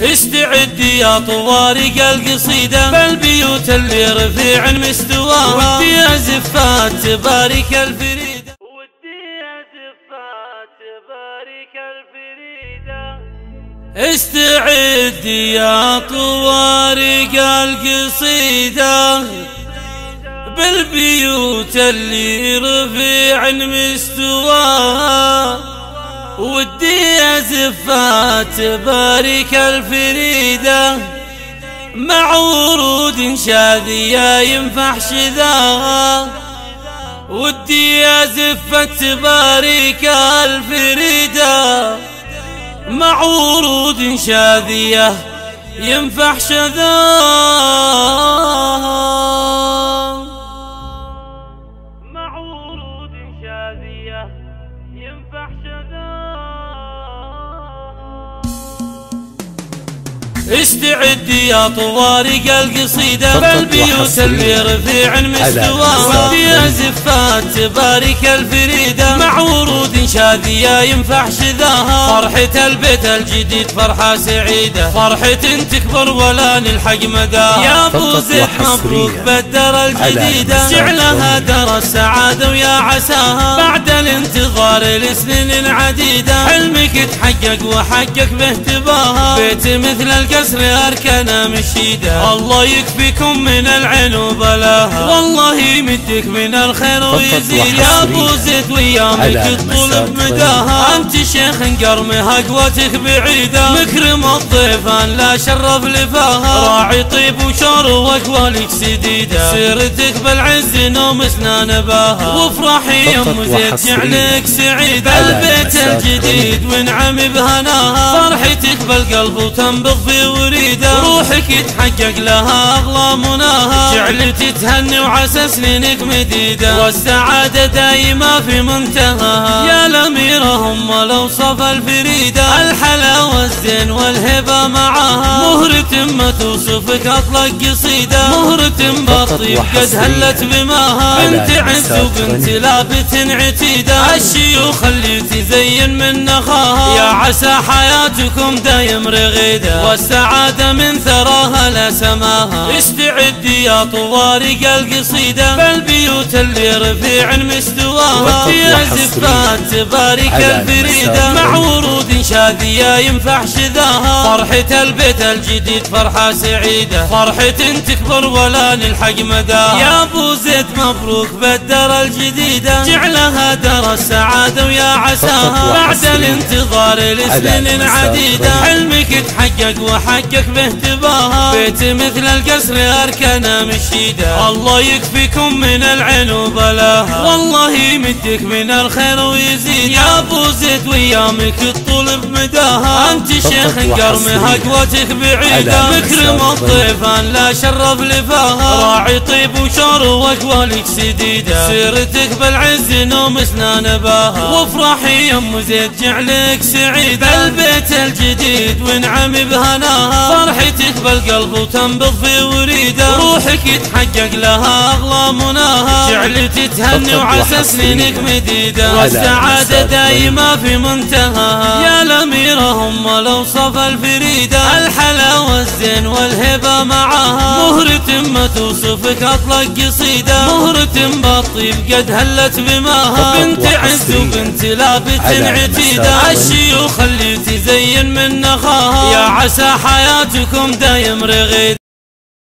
استعد يا طوارق القصيدة بالبيوت اللي رفيع مستواها ودي زفات تبارك الفريدة. ودي زفات تبارك الفريدة. استعد يا طوارق القصيدة بالبيوت اللي رفيع مستواها ودي زفات بارك الفريدة مع ورود شاذية ينفح شذاها ودي زفة بارك الفريدة مع ورود شاذية ينفح شذاها مع ورود شاذية ينفح شذاها استعد يا طوارق القصيدة بالبيوت اللي رفيع مستواها ودي زفات تبارك الفريدة. مع ورود شاذية ينفح شذاها. فرحة البيت الجديد فرحة سعيدة. فرحة تكبر ولا نلحق مداها يا أبو زيد مبروك بالدار الجديدة. جعلها دار السعادة ويا عساها. الانتظار لسنين عديدة. حلمك تحقق وحقق به تباها بيت مثل القصر أركانه مشيدة. الله يكفيكم من العين وبلاها. والله يمدك من الخير ويزيد. يا أبو زيد ويامك الطول بمداها أنت شيخ قرمها قوتك بعيدة. مكرم الضيف ان لا شرف لفاها. راعي طيب وشور وأقوالك سديدة. سيرتك بالعز نوم اسنان باها. وافرحي يا أم زيد جعلك سعيد البيت الجديد وانعم بهناها فرحتك بالقلب وتنبض في وريده روحك يتحقق لها اغلى مناها جعلت تهني وعسى سنينك مديدة. والسعادة دايمة في منتهاها يا الاميره هم الاوصاف الفريدة. الحلاوه الزين والهبة معاها. مهرة ما توصفك اطلق قصيدة. مهرة بالطيب قد هلت بماها. بنت عز وبنت لابت عتيدة. عسى حياتكم دايم رغيده والسعادة من ثراها لا سماها. استعد يا طوارق القصيدة. بالبيوت اللي رفيع مستواها. يا زفات تبارك الفريدة. مع ورود شاذيه ينفح شذاها. فرحة البيت الجديد فرحة سعيدة. فرحة تكبر ولا نلحق مداها يا أبو زيد مبروك بالدار الجديدة. جعلها دار السعادة ويا عساها. بعد الانتظار لسنين عديدة. حلمك تحقق وحقق به تباها بيت مثل القصر اركانه مشيدة. الله يكفيكم من العين وبلاها. والله يمدك من الخير ويزيد ويامك الطول بمداها. أنت شيخ قرمها قوتك بعيده مكرم الضيف ان لا شرف لفاها راعي طيب وشور وأقوالك سديدة. سيرتك بالعز نوم اسنان باها وافرحي يا ام زيد جعلك سعيد البيت الجديد وانعم بهناها. فرحتك بالقلب وتنبض في وريدة. روحك يتحقق لها اغلى مناها جعلت تهني وعسى سنينك مديدة. والسعادة دايمة في منتهاها يا الاميره هم الاوصاف الفريدة. الحلاوه الزين والهبة معاها مهرة ما توصفك أطلق قصيدة. مهرة بالطيب قد هلت بماها. بنت عز وبنت لابت عتيده الشيوخ اللي تزين من نخاها. يا عسى حياتكم دايم رغيده